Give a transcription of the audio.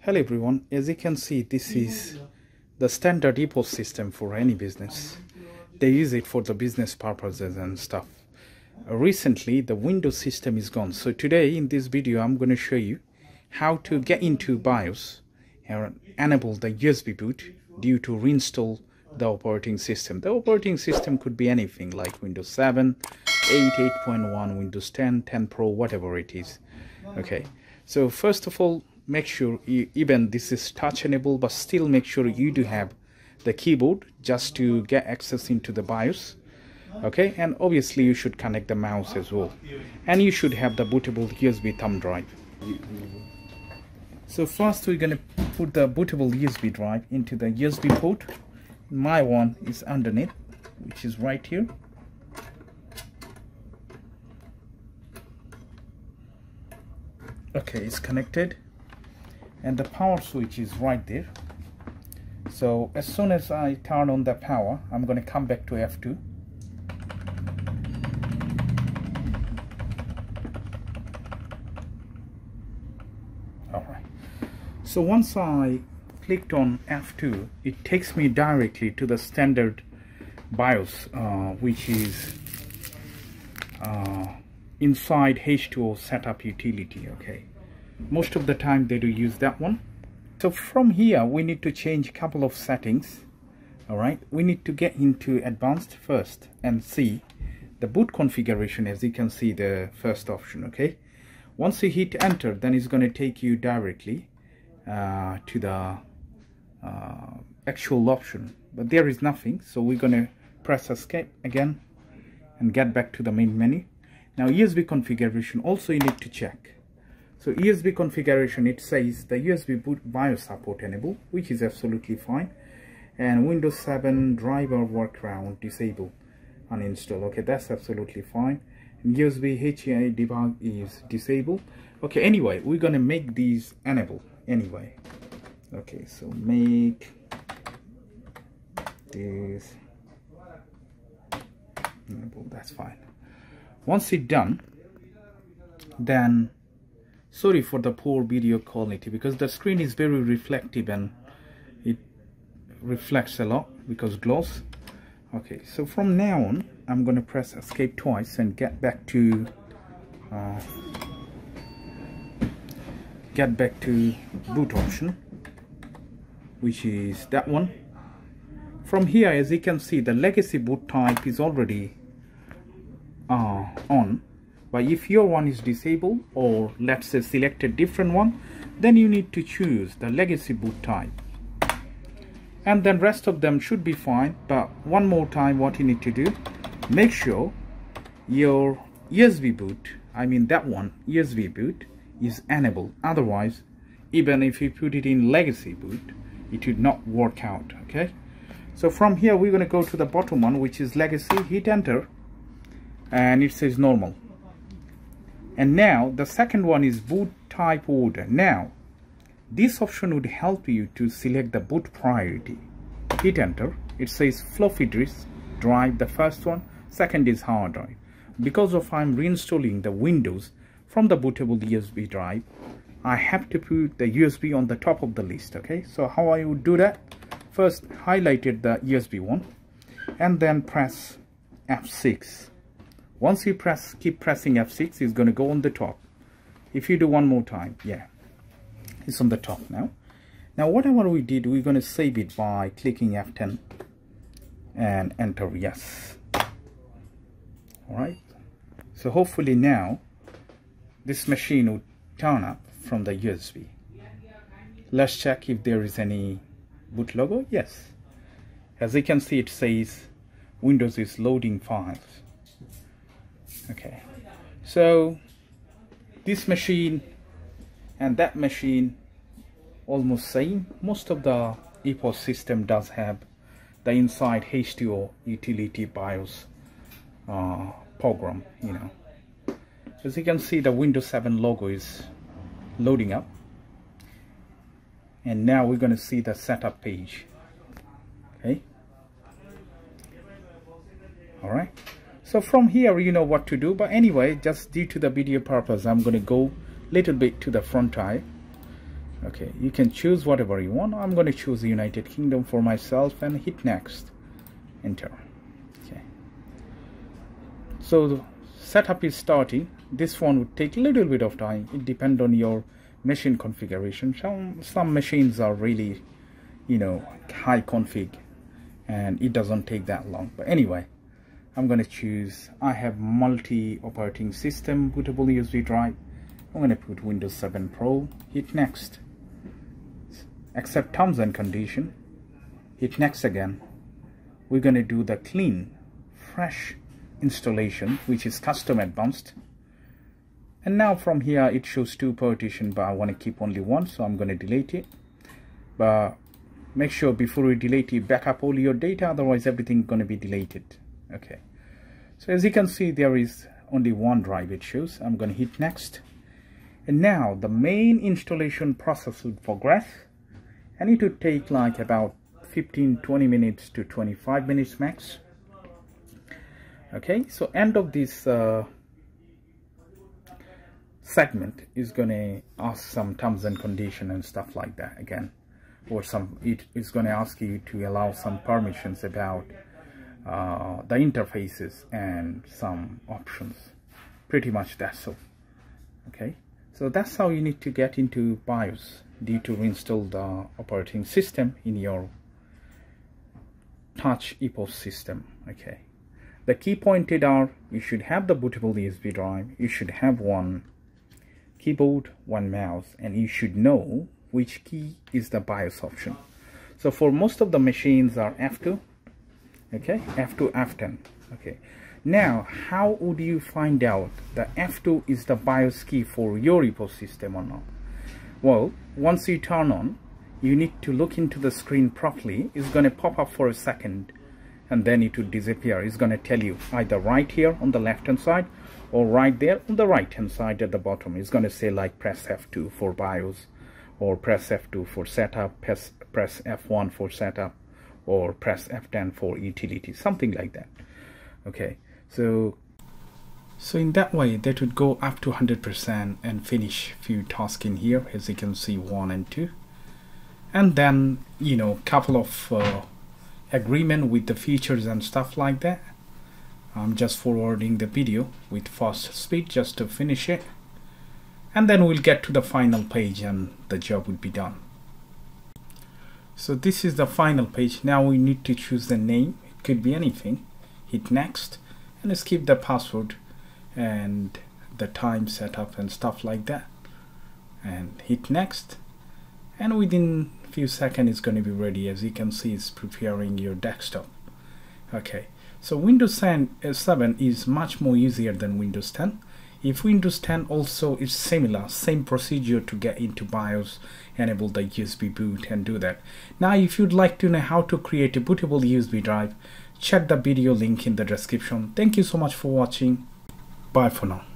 Hello everyone, as you can see this is the standard EPOS system for any business. They use it for the business purposes and stuff. Recently the Windows system is gone. So today in this video I'm going to show you how to get into BIOS and enable the USB boot due to reinstall the operating system. The operating system could be anything like Windows 7, 8, 8.1, Windows 10, 10 Pro, whatever it is. Okay, so first of all make sure you, even this is touch but still make sure you do have the keyboard just to get access into the BIOS okay? And obviously you should connect the mouse as well. And you should have the bootable USB thumb drive. So first we're gonna put the bootable USB drive into the USB port. My one is underneath which is right here. Okay it's connected and the power switch is right there. So as soon as I turn on the power I'm going to come back to F2 alright so once I clicked on F2 it takes me directly to the standard BIOS uh, which is uh, Insyde H2O setup utility okay most of the time they do use that one. So from here we need to change a couple of settings. All right we need to get into advanced first and see the boot configuration. As you can see the first option okay? Once you hit enter then it's going to take you directly uh, to the uh, actual option. But there is nothing so we're going to press escape again and get back to the main menu. Now USB configuration. Also you need to check so USB configuration, it says the USB boot BIOS support enable, which is absolutely fine. And Windows 7 driver workaround disable uninstall. Okay, that's absolutely fine. And USB HCI debug is disabled. Okay, anyway, we're gonna make these enable anyway. Okay, so make this enable, that's fine. Once it's done, then sorry for the poor video quality because the screen is very reflective and it reflects a lot because gloss. Okay so from now on I'm gonna press escape twice and get back to uh, get back to boot option which is that one. From here as you can see the legacy boot type is already uh, on but if your one is disabled or let's say select a different one then you need to choose the legacy boot type. And then rest of them should be fine but one more time what you need to do. Make sure your USB boot I mean that one USB boot is enabled. Otherwise even if you put it in legacy boot it would not work out okay? So from here we're going to go to the bottom one which is legacy hit enter and it says normal and now the second one is boot type order. Now this option would help you to select the boot priority. Hit enter. It says floppy drive the first one. Second is hard drive. Because of I'm reinstalling the Windows from the bootable USB drive I have to put the USB on the top of the list okay? So how I would do that? First highlighted the USB one and then press F6 once you press keep pressing F6 it's going to go on the top. If you do one more time yeah it's on the top now. Now whatever we did we're going to save it by clicking F10 and enter yes. All right? So hopefully now this machine will turn up from the USB let's check if there is any boot logo. Yes. As you can see it says Windows is loading files okay. So this machine and that machine almost same. Most of the EPOS system does have the Insyde H2O utility BIOS uh, program you know. As you can see the Windows 7 logo is loading up. And now we're going to see the setup page. Okay? All right so from here you know what to do. But anyway just due to the video purpose i'm going to go little bit to the front eye. Okay you can choose whatever you want. I'm going to choose the United Kingdom for myself and hit next. Enter. Okay. So the setup is starting. This one would take a little bit of time. It depends on your machine configuration. Some some machines are really you know high config and it doesn't take that long. But anyway I'm going to choose I have multi operating system bootable USB drive. I'm going to put Windows 7 Pro hit next. Accept terms and condition hit next again. We're going to do the clean fresh installation which is custom advanced. And now from here it shows two partition but I want to keep only one so I'm going to delete it. But make sure before you delete it back up all your data otherwise everything going to be deleted okay. So as you can see there is only one drive it shows. I'm going to hit next. And now the main installation process will progress. And it would take like about 15 20 minutes to 25 minutes max. Okay so end of this uh, segment is to ask some terms and condition and stuff like that again. Or some it is to ask you to allow some permissions about uh, the interfaces and some options. Pretty much that's all. Okay? So that's how you need to get into BIOS due to reinstall the operating system in your touch EPOS system okay? The key pointed are you should have the bootable USB drive you should have one keyboard one mouse and you should know which key is the BIOS option. So for most of the machines are F2 okay? F2 F10 okay. Now how would you find out the F2 is the BIOS key for your EPOS system or not? Well once you turn on you need to look into the screen properly. It's going to pop up for a second and then it will disappear. It's going to tell you either right here on the left hand side or right there on the right hand side at the bottom. It's going to say like press F2 for BIOS or press F2 for setup, press, press F1 for setup, or press F10 for utility, something like that. Okay, so so in that way, that would go up to 100% and finish few tasks in here, as you can see, one and two. And then, you know, couple of uh, agreement with the features and stuff like that. I'm just forwarding the video with fast speed just to finish it and then we'll get to the final page and the job will be done so this is the final page. Now we need to choose the name. It could be anything. Hit next. And skip the password and the time setup and stuff like that. And hit next. And within few seconds it's going to be ready. As you can see it's preparing your desktop. Okay. So Windows 10, uh, 7 is much more easier than Windows 10 if Windows 10 also is similar, same procedure to get into BIOS, enable the USB boot and do that. Now if you'd like to know how to create a bootable USB drive, check the video link in the description. Thank you so much for watching. Bye for now.